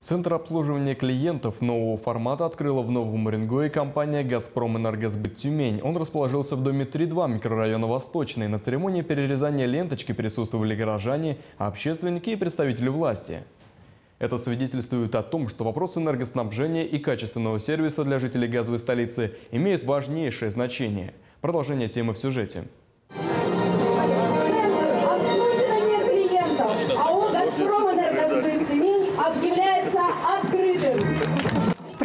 Центр обслуживания клиентов нового формата открыла в Новом Уренгое компания «Газпром Энергосбыт Тюмень». Он расположился в доме 3-2 микрорайона Восточный. На церемонии перерезания ленточки присутствовали горожане, общественники и представители власти. Это свидетельствует о том, что вопросы энергоснабжения и качественного сервиса для жителей газовой столицы имеют важнейшее значение. Продолжение темы в сюжете. Обслуживание клиентов АО «Газпром Энергосбыт Тюмень» объявляется Peru.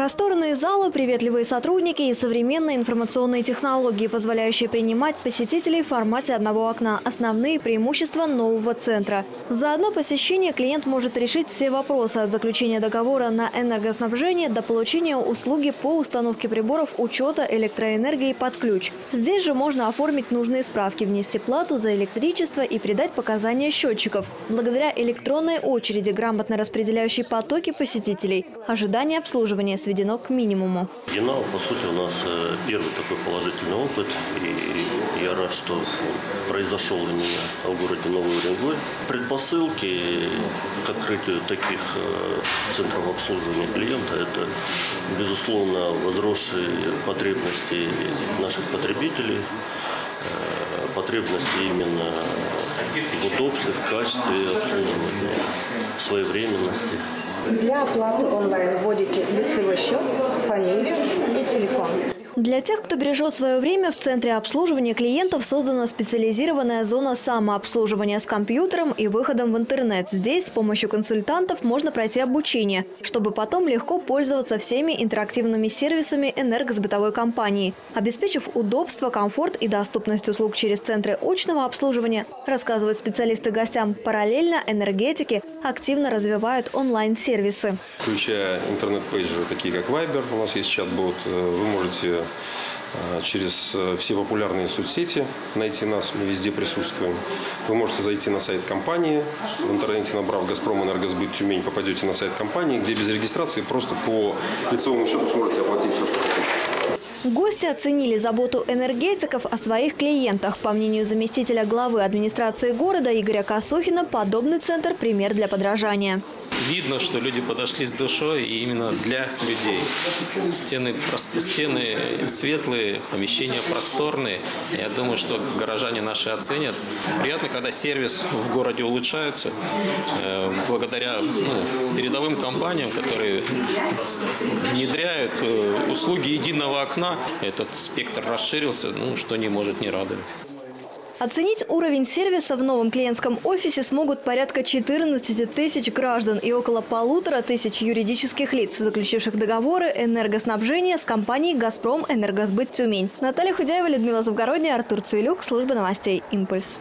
Просторные залы, приветливые сотрудники и современные информационные технологии, позволяющие принимать посетителей в формате одного окна. Основные преимущества нового центра. За одно посещение клиент может решить все вопросы от заключения договора на энергоснабжение до получения услуги по установке приборов учета электроэнергии под ключ. Здесь же можно оформить нужные справки, внести плату за электричество и придать показания счетчиков. Благодаря электронной очереди, грамотно распределяющей потоки посетителей, ожидание обслуживания сведено к минимуму. Янал, по сути, у нас э, первый такой положительный опыт. И я рад, что произошел у меня в городе Новый Уренгой. Предпосылки к открытию таких э, центров обслуживания клиента – это, безусловно, возросшие потребности наших потребителей, э, потребности именно в удобстве, в качестве обслуживания, своевременности. Для оплаты онлайн вводите лицевой счет, фамилию и телефон. Для тех, кто бережет свое время, в Центре обслуживания клиентов создана специализированная зона самообслуживания с компьютером и выходом в интернет. Здесь с помощью консультантов можно пройти обучение, чтобы потом легко пользоваться всеми интерактивными сервисами энергосбытовой компании. Обеспечив удобство, комфорт и доступность услуг через центры очного обслуживания, рассказывают специалисты гостям, параллельно энергетики активно развивают онлайн-сервисы. Включая интернет-пейджеры, такие как Viber, у нас есть чат-бот, э, вы можете э, через э, все популярные соцсети найти нас, мы везде присутствуем. Вы можете зайти на сайт компании, в интернете набрав «Газпром Энергосбыт Тюмень», попадете на сайт компании, где без регистрации просто по лицевому счету сможете оплатить все, что хотите. Гости оценили заботу энергетиков о своих клиентах. По мнению заместителя главы администрации города Игоря Косухина, подобный центр – пример для подражания. Видно, что люди подошли с душой и именно для людей. Стены, стены светлые, помещения просторные. Я думаю, что горожане наши оценят. Приятно, когда сервис в городе улучшается э, благодаря ну, передовым компаниям, которые внедряют э, услуги единого окна. Этот спектр расширился, ну, что не может не радовать. Оценить уровень сервиса в новом клиентском офисе смогут порядка 14 тысяч граждан и около полутора тысяч юридических лиц, заключивших договоры энергоснабжения с компанией «Газпром Энергосбыт Тюмень». Наталья Худяева, Людмила Завгородняя, Артур Цивилюк, служба новостей «Импульс».